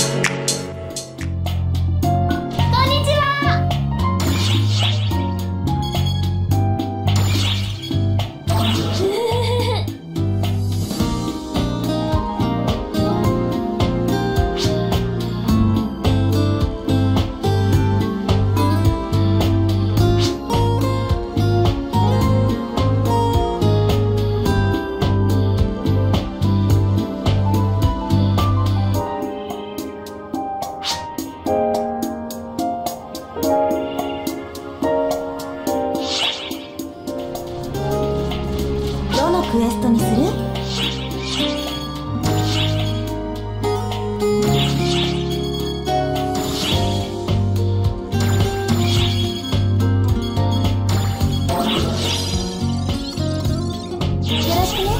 すをクエストにする？よろしくね。